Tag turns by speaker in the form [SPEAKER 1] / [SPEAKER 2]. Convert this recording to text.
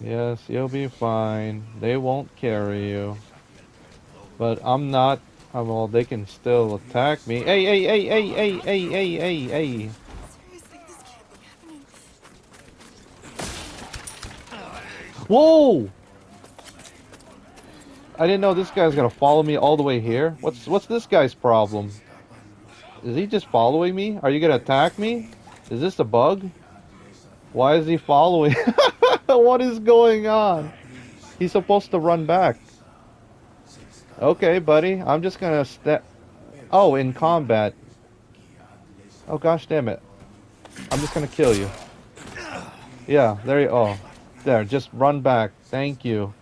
[SPEAKER 1] Yes, you'll be fine. They won't carry you. But I'm not. uh, Well, they can still attack me. Hey, hey, hey, hey, hey, hey, hey, hey, hey. Whoa! I didn't know this guy's gonna follow me all the way here. What's what's this guy's problem? Is he just following me? Are you gonna attack me? Is this a bug? Why is he following? what is going on? He's supposed to run back. Okay, buddy. I'm just gonna step. Oh, in combat. Oh gosh, damn it! I'm just gonna kill you. Yeah, there you. Oh, there. Just run back. Thank you.